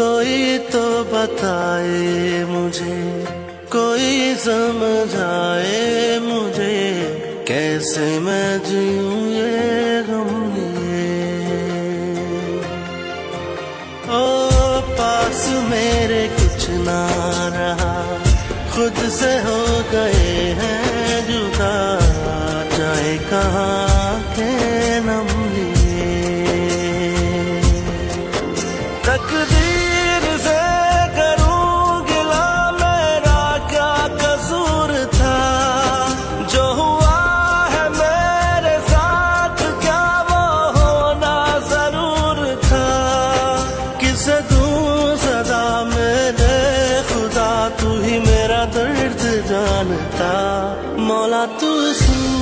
कोई तो बताए मुझे, कोई समझाए मुझे, कैसे मैं जीऊँ ये गम लिए? ओ, पास मेरे कुछ ना रहा, खुद से हो गए हैं जुदा जाए कहाँ जानता मौला तू सुन